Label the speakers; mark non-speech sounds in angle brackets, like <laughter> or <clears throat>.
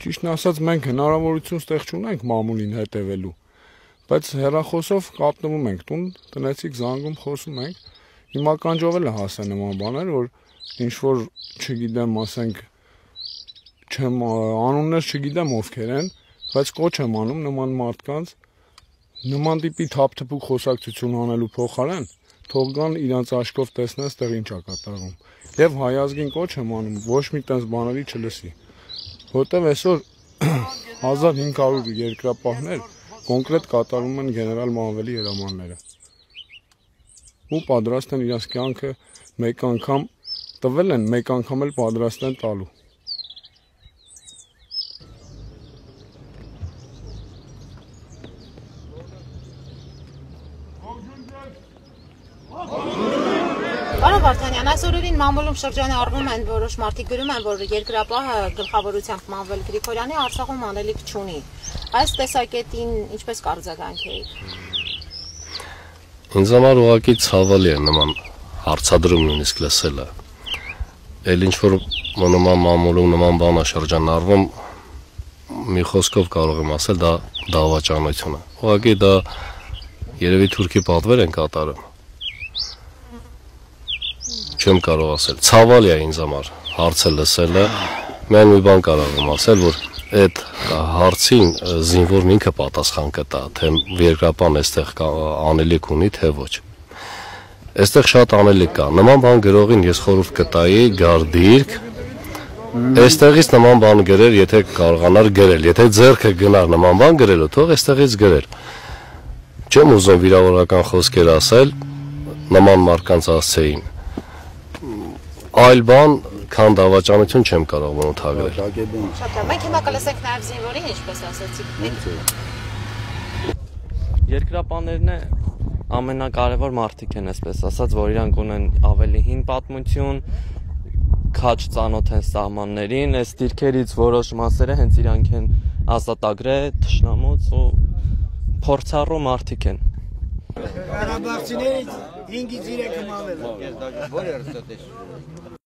Speaker 1: Ճիշտն ասած մենք հնարավորություն ստեղ չունենք մամուլին հետևելու, բայց հերախոսով կապնվում ենք տուն, տնեցիկ զանգում խոսում ենք։ Հիմա կանջովել է հասա նման բաներ, որ ինչ որ չգիտեմ, ասենք չեմ անուններ չգիտեմ ովքեր են, բայց կոչ եմ անում նման մարդկանց նման տիպի թափթփուկ խոսակցություն անելու փոխարեն թող գան իրանց աշկով տեսնեն ստեղ ինչ է կատարվում։ Եվ հայազգին կոչ եմ անում ոչ մի տես բաների չլսի։ Որտեվ այսօր <clears throat> 1500 երկրապահներ կոնկրետ կատարում են գեներալ Մանվելի հրամանները։ Ու պատրաստ են իրաց կյանքը մեկ անգամ տվել են, մեկ անգամ էլ պատրաստ են տալու։
Speaker 2: Պարոն Վարդանյան, այս օրերին մամուլում շրջանը առնում են որոշ մարդիկ գրում են, որ երկրապահը գլխավորությամբ Մանվել Գրիգորյանի Արցախում անելիք չունի։ Այս տեսակետին ինչպես կարձագանքեիք։
Speaker 3: Ինձ համար ուղղակի ցավալի է նման հարցադրում նույնիսկ լսելը։ Էլ ինչ որ նման մամուլում նման բան է շրջանառվում, մի խոսքով կարող եմ ասել դա դավաճանություն է։ Ուղղակի դա երևի թուրքի պատվեր են կատարում չեմ կարող ասել։ Ցավալի է ինձ համար հարցը լսելը։ Միայն մի բան կարող եմ ասել, որ այդ հարցին զինվորն ինքը պատասխան կտա, թե երկրապան այստեղ անելիք ունի, թե ոչ։ Այստեղ շատ անելիք կա։ Նման բան գրողին ես խորհուրդ կտայի գար դիրք, Այստեղից նման բան գրել, եթե կարողանար գրել, եթե ձեռքը գնար նման բան գրելու, թող այստեղից գրել։ Չեմ ուզում վիրավորական խոսքեր ասել նման մարկանց ասցեին այլ բան, քան դավաճանություն չեմ կարող ոնոթագրել։
Speaker 2: Շատ լավ։ Մենք հիմա կլսենք նաև զինվորին, ինչպես ասացիք։
Speaker 4: Երկրապաներն է ամենակարևոր մարդիկ են, այսպես ասած, որ իրանք ունեն ավելի հին պատմություն, քաչ ծանոթ են սահմաններին, այս դիրքերից որոշ մասերը հենց իրանք են ազատագրել թշնամուց ու փորձառու մարդիկ են։
Speaker 5: Ղարաբաղցիներից 5-ից 3-ը մավել։ Որ երբ